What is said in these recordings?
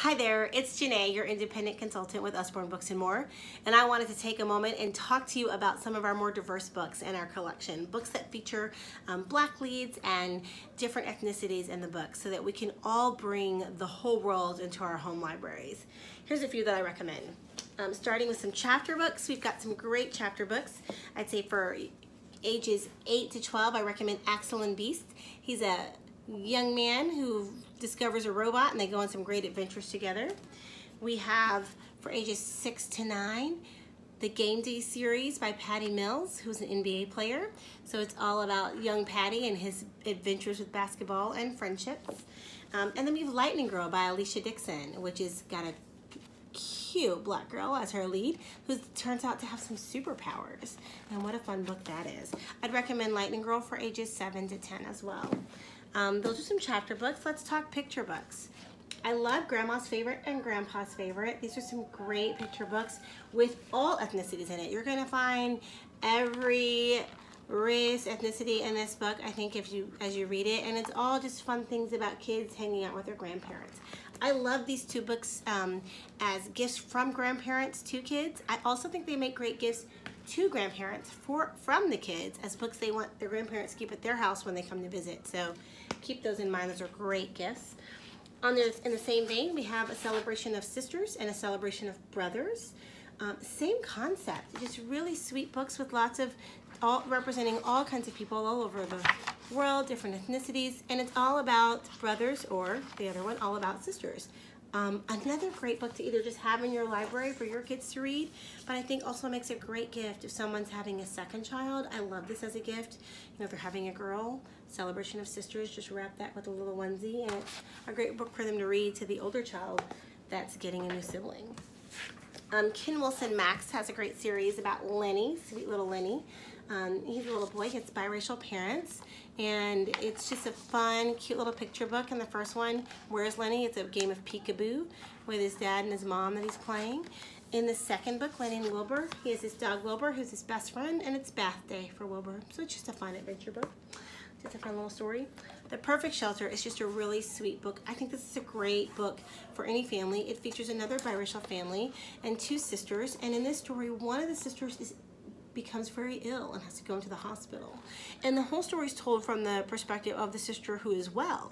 Hi there, it's Janay, your independent consultant with Usborne Books and More, and I wanted to take a moment and talk to you about some of our more diverse books in our collection. Books that feature um, black leads and different ethnicities in the book so that we can all bring the whole world into our home libraries. Here's a few that I recommend. Um, starting with some chapter books, we've got some great chapter books. I'd say for ages 8 to 12, I recommend Axel and Beast. He's a young man who discovers a robot and they go on some great adventures together. We have for ages six to nine, the Game Day series by Patty Mills, who's an NBA player. So it's all about young Patty and his adventures with basketball and friendships. Um, and then we have Lightning Girl by Alesha Dixon, which has got a cute black girl as her lead who turns out to have some superpowers. And what a fun book that is. I'd recommend Lightning Girl for ages 7 to 10 as well. Um, those are some chapter books. Let's talk picture books. I love Grandma's Favorite and Grandpa's Favorite. These are some great picture books with all ethnicities in it. You're to find every race, ethnicity in this book, I think, if you as you read it. And it's all just fun things about kids hanging out with their grandparents. I love these two books um, as gifts from grandparents to kids. I also think they make great gifts to grandparents for from the kids as books they want their grandparents to keep at their house when they come to visit. So keep those in mind. Those are great gifts. On this, in the same vein, we have a celebration of sisters and a celebration of brothers. Um, same concept, just really sweet books with lots of all representing all kinds of people all over the world, different ethnicities, and it's all about brothers or the other one, all about sisters. Um, another great book to either just have in your library for your kids to read, but I think also makes a great gift if someone's having a second child. I love this as a gift. You know, if they're having a girl, Celebration of Sisters, just wrap that with a little onesie, and it's a great book for them to read to the older child that's getting a new sibling. Um, Ken Wilson Max has a great series about Lenny, sweet little Lenny. Um, he's a little boy, he has biracial parents, and it's just a fun, cute little picture book. In the first one, Where's Lenny? It's a game of peekaboo with his dad and his mom that he's playing. In the second book, Lenny and Wilbur, he has his dog Wilbur, who's his best friend, and it's bath day for Wilbur. So it's just a fun adventure book. Just a fun little story. The Perfect Shelter is just a really sweet book. I think this is a great book for any family. It features another biracial family and two sisters. And in this story, one of the sisters is becomes very ill and has to go into the hospital. And the whole story is told from the perspective of the sister who is well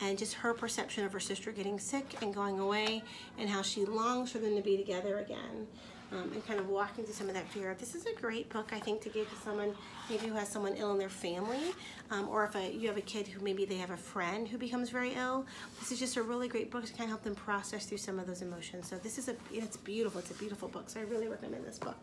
and just her perception of her sister getting sick and going away and how she longs for them to be together again um, and kind of walking through some of that fear. This is a great book, I think, to give to someone maybe who has someone ill in their family, um, or if a, you have a kid who maybe they have a friend who becomes very ill. This is just a really great book to kind of help them process through some of those emotions. So this is a, it's beautiful. It's a beautiful book. So I really recommend this book.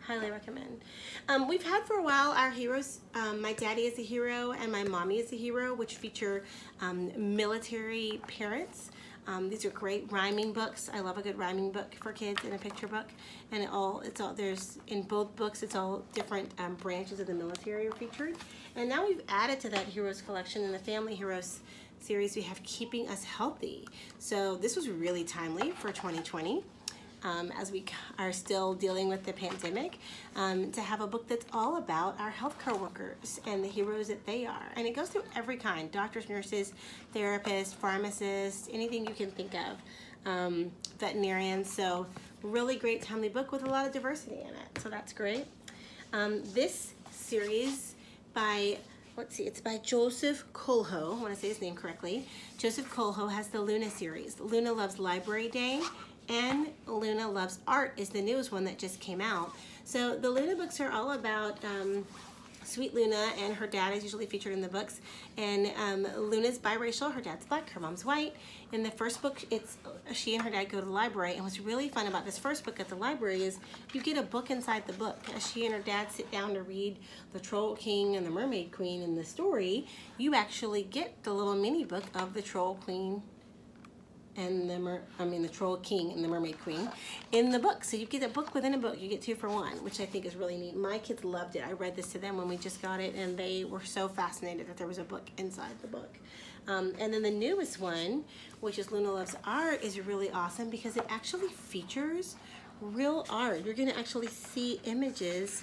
Highly recommend. Um, we've had for a while our heroes, um, My Daddy is a Hero and My Mommy is a Hero, which feature um, military parents. Um, these are great rhyming books. I love a good rhyming book for kids and a picture book. And it all, it's all, there's, in both books, it's all different um, branches of the military are featured. And now we've added to that Heroes collection in the Family Heroes series, we have Keeping Us Healthy. So this was really timely for 2020 um, as we are still dealing with the pandemic, um, to have a book that's all about our healthcare workers and the heroes that they are. And it goes through every kind, doctors, nurses, therapists, pharmacists, anything you can think of, um, veterinarians. So really great timely book with a lot of diversity in it. So that's great. Um, this series by let's see, it's by Joseph Coelho. I want to say his name correctly. Joseph Coelho has the Luna series. Luna loves Library Day and Luna Loves Art is the newest one that just came out. So the Luna books are all about um, Sweet Luna and her dad is usually featured in the books. And um, Luna's biracial, her dad's black, her mom's white. In the first book, it's she and her dad go to the library. And what's really fun about this first book at the library is you get a book inside the book. As she and her dad sit down to read The Troll King and the Mermaid Queen in the story, you actually get the little mini book of the Troll Queen and the mer I mean the Troll King and the Mermaid Queen in the book. So you get a book within a book. You get two for one, which I think is really neat. My kids loved it. I read this to them when we just got it, and they were so fascinated that there was a book inside the book. Um, and then the newest one, which is Luna Loves Art, is really awesome because it actually features real art. You're going to actually see images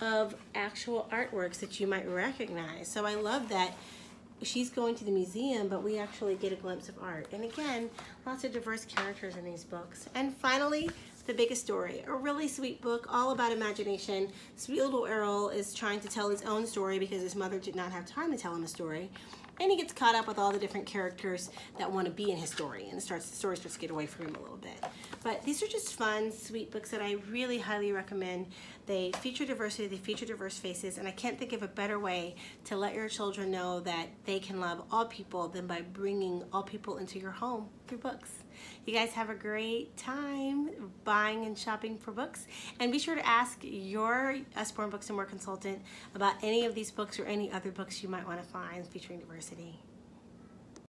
of actual artworks that you might recognize. So I love that she's going to the museum, but we actually get a glimpse of art. And again, lots of diverse characters in these books. And finally, The Biggest Story, a really sweet book all about imagination. Sweet little Errol is trying to tell his own story because his mother did not have time to tell him a story and he gets caught up with all the different characters that want to be in his story and starts the story starts to get away from him a little bit. But these are just fun sweet books that i really highly recommend. They feature diversity they feature diverse faces and i can't think of a better way to let your children know that they can love all people than by bringing all people into your home through books you guys have a great time buying and shopping for books. And be sure to ask your Usborne Books and More consultant about any of these books or any other books you might want to find featuring diversity.